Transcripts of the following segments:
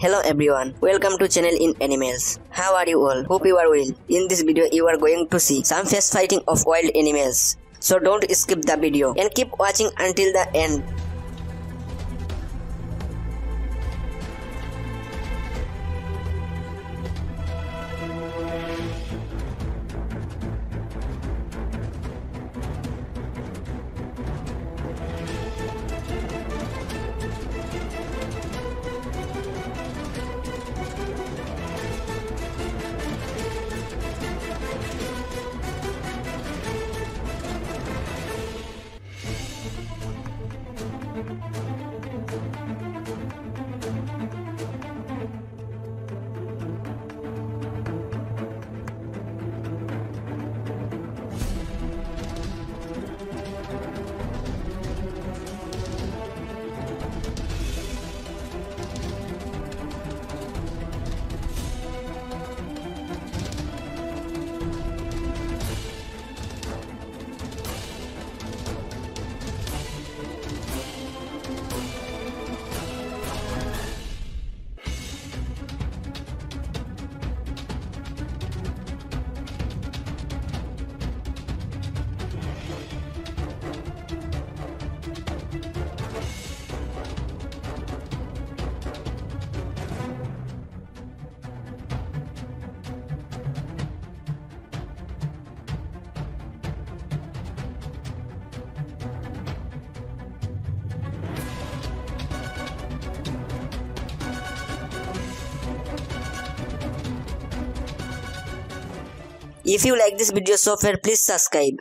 Hello everyone, welcome to channel in animals. How are you all? Hope you are well. In this video you are going to see some fast fighting of wild animals. So don't skip the video and keep watching until the end. If you like this video so far, please subscribe.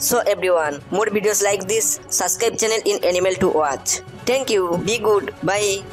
So everyone, more videos like this, subscribe channel in Animal to watch. Thank you, be good, bye.